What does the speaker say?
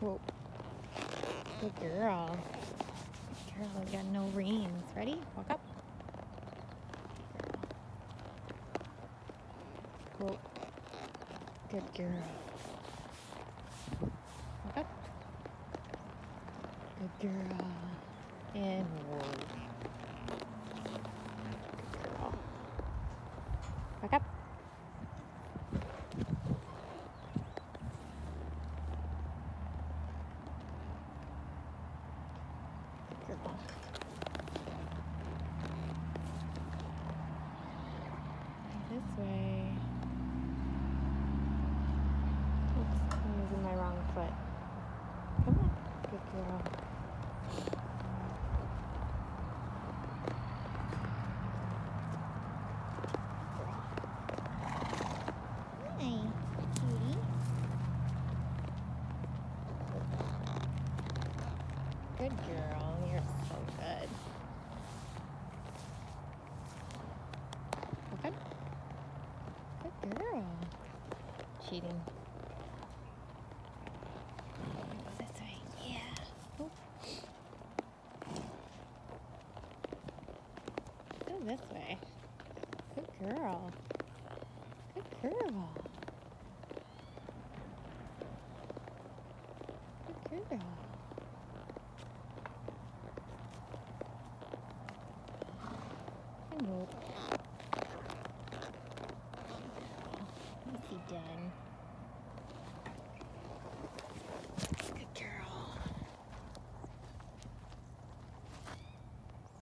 Whoa. Good girl. Good girl. You got no reins. Ready? Walk up. Whoa. Good girl. Walk up. Good girl. And whoa. Good girl. Back up. This way. Oops, I'm using my wrong foot. Come on. Good girl. Good girl. You're so good. Okay. Good girl. Cheating. Go this way. Yeah. Go this way. Good girl. Good girl. Good girl. Nope. he done.